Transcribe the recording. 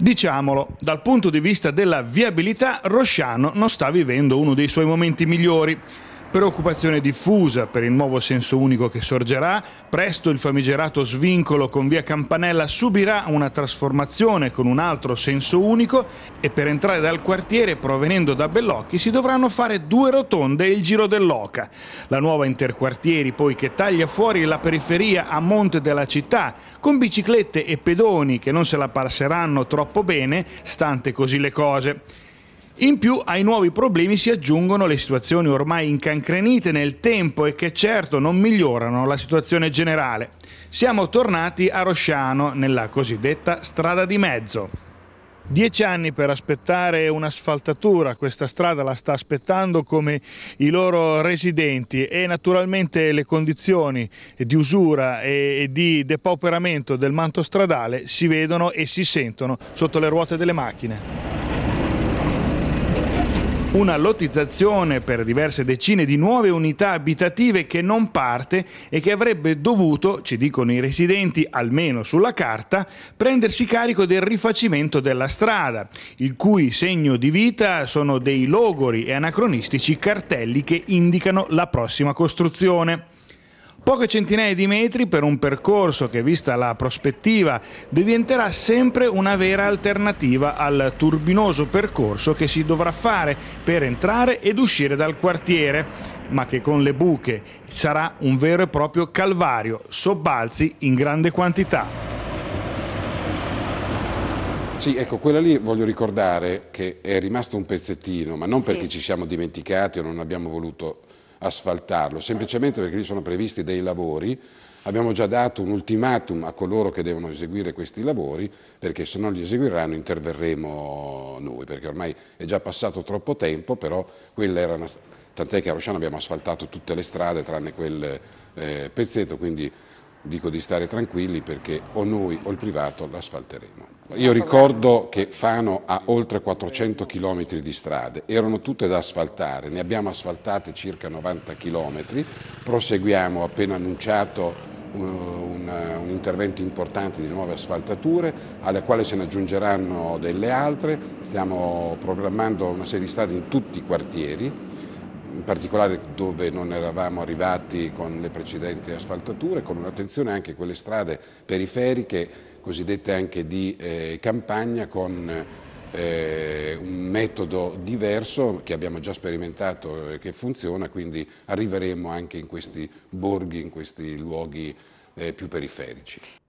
Diciamolo, dal punto di vista della viabilità, Rosciano non sta vivendo uno dei suoi momenti migliori. Preoccupazione diffusa per il nuovo senso unico che sorgerà, presto il famigerato svincolo con via Campanella subirà una trasformazione con un altro senso unico e per entrare dal quartiere provenendo da Bellocchi si dovranno fare due rotonde e il giro dell'Oca. La nuova interquartieri poi che taglia fuori la periferia a monte della città con biciclette e pedoni che non se la passeranno troppo bene, stante così le cose. In più ai nuovi problemi si aggiungono le situazioni ormai incancrenite nel tempo e che certo non migliorano la situazione generale. Siamo tornati a Rosciano, nella cosiddetta strada di mezzo. Dieci anni per aspettare un'asfaltatura, questa strada la sta aspettando come i loro residenti e naturalmente le condizioni di usura e di depauperamento del manto stradale si vedono e si sentono sotto le ruote delle macchine. Una lottizzazione per diverse decine di nuove unità abitative che non parte e che avrebbe dovuto, ci dicono i residenti, almeno sulla carta, prendersi carico del rifacimento della strada, il cui segno di vita sono dei logori e anacronistici cartelli che indicano la prossima costruzione. Poche centinaia di metri per un percorso che, vista la prospettiva, diventerà sempre una vera alternativa al turbinoso percorso che si dovrà fare per entrare ed uscire dal quartiere, ma che con le buche sarà un vero e proprio calvario, sobbalzi in grande quantità. Sì, ecco, quella lì voglio ricordare che è rimasto un pezzettino, ma non sì. perché ci siamo dimenticati o non abbiamo voluto asfaltarlo, semplicemente perché lì sono previsti dei lavori, abbiamo già dato un ultimatum a coloro che devono eseguire questi lavori, perché se non li eseguiranno interverremo noi, perché ormai è già passato troppo tempo, però quella era una... tant'è che a Rosciano abbiamo asfaltato tutte le strade tranne quel eh, pezzetto, quindi dico di stare tranquilli perché o noi o il privato l'asfalteremo. Io ricordo che Fano ha oltre 400 km di strade, erano tutte da asfaltare, ne abbiamo asfaltate circa 90 km, proseguiamo appena annunciato un, un, un, intervento importante di nuove asfaltature alle quali se ne aggiungeranno delle altre, stiamo programmando una serie di strade in tutti i quartieri in particolare dove non eravamo arrivati con le precedenti asfaltature, con un'attenzione anche a quelle strade periferiche, cosiddette anche di eh, campagna, con eh, un metodo diverso che abbiamo già sperimentato e che funziona, quindi arriveremo anche in questi borghi, in questi luoghi eh, più periferici.